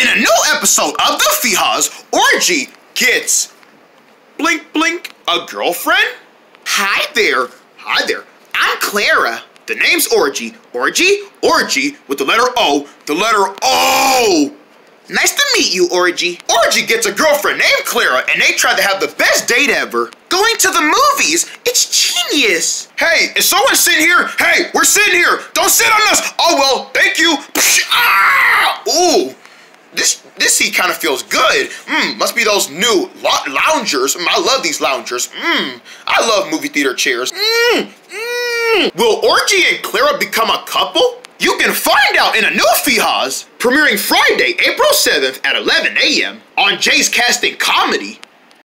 In a new episode of The Fehas, Orgeei gets blink blink a girlfriend? Hi there. Hi there. I'm Clara. The name's Orgeei. Orgeei? Orgeei with the letter O. The letter O. Nice to meet you, Orgeei. Orgeei gets a girlfriend named Clara, and they try to have the best date ever. Going to the movies. It's genius. Hey, is someone sitting here? Hey, we're sitting here. Don't sit on us. Oh, well, thank you. Heat kind of feels good. Mmm, must be those new loungers. Mm, I love these loungers. Mmm, I love movie theater chairs. Mmm, mmm. Will Orgeei and Clara become a couple? You can find out in a new Fehas, premiering Friday, April 7th at 11 a.m. on Jay's Casting Comedy.